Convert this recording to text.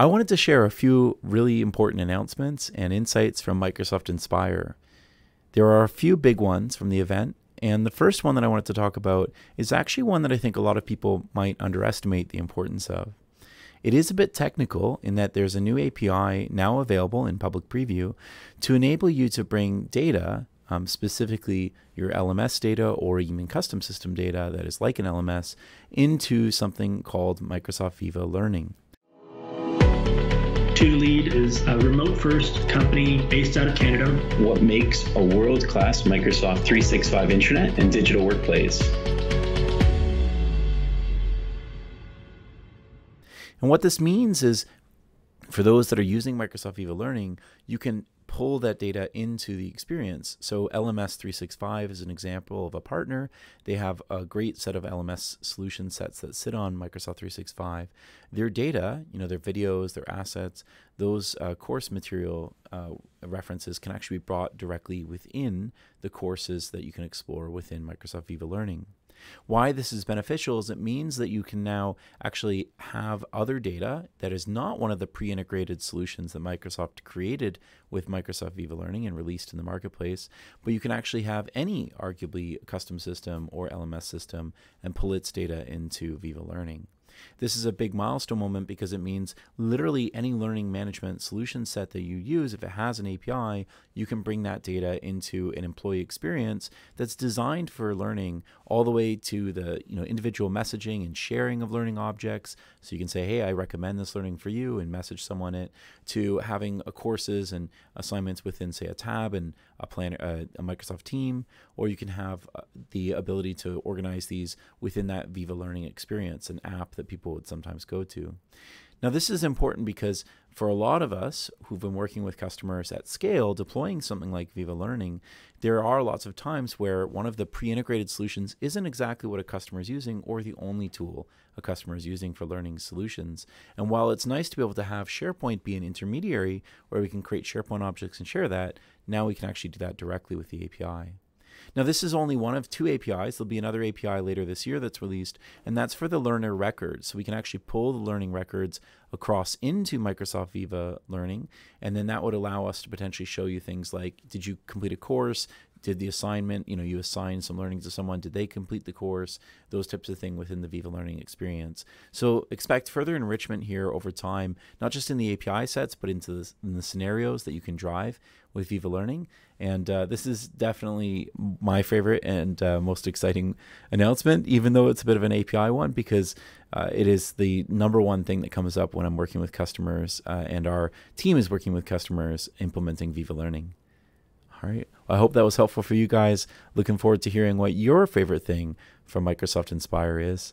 I wanted to share a few really important announcements and insights from Microsoft Inspire. There are a few big ones from the event, and the first one that I wanted to talk about is actually one that I think a lot of people might underestimate the importance of. It is a bit technical in that there's a new API now available in public preview to enable you to bring data, um, specifically your LMS data or even custom system data that is like an LMS, into something called Microsoft Viva Learning. 2toLead is a remote first company based out of Canada. What makes a world class Microsoft 365 intranet and digital workplace? And what this means is for those that are using Microsoft Viva Learning, you can pull that data into the experience. So LMS 365 is an example of a partner. They have a great set of LMS solution sets that sit on Microsoft 365. Their data, you know, their videos, their assets, those uh, course material uh, references can actually be brought directly within the courses that you can explore within Microsoft Viva Learning. Why this is beneficial is it means that you can now actually have other data that is not one of the pre integrated solutions that Microsoft created with Microsoft Viva Learning and released in the marketplace, but you can actually have any arguably custom system or LMS system and pull its data into Viva Learning. This is a big milestone moment because it means literally any learning management solution set that you use, if it has an API, you can bring that data into an employee experience that's designed for learning all the way to the you know individual messaging and sharing of learning objects. So you can say, hey, I recommend this learning for you and message someone it to having a courses and assignments within say a tab and a plan a, a Microsoft team, or you can have uh, the ability to organize these within that Viva Learning experience, an app that people would sometimes go to. Now, this is important because for a lot of us who've been working with customers at scale, deploying something like Viva Learning, there are lots of times where one of the pre integrated solutions isn't exactly what a customer is using or the only tool a customer is using for learning solutions. And while it's nice to be able to have SharePoint be an intermediary where we can create SharePoint objects and share that, now we can actually do that directly with the API. Now, this is only one of two APIs. There'll be another API later this year that's released, and that's for the learner records. So we can actually pull the learning records across into Microsoft Viva Learning, and then that would allow us to potentially show you things like did you complete a course? did the assignment you know you assign some learning to someone did they complete the course? Those types of things within the viva learning experience. So expect further enrichment here over time not just in the api sets but into the, in the scenarios that you can drive with viva learning. And uh, this is definitely my favorite and uh, most exciting announcement even though it's a bit of an api one because uh, it is the number one thing that comes up when i'm working with customers uh, and our team is working with customers implementing viva learning all right. Well, I hope that was helpful for you guys. Looking forward to hearing what your favorite thing from Microsoft Inspire is.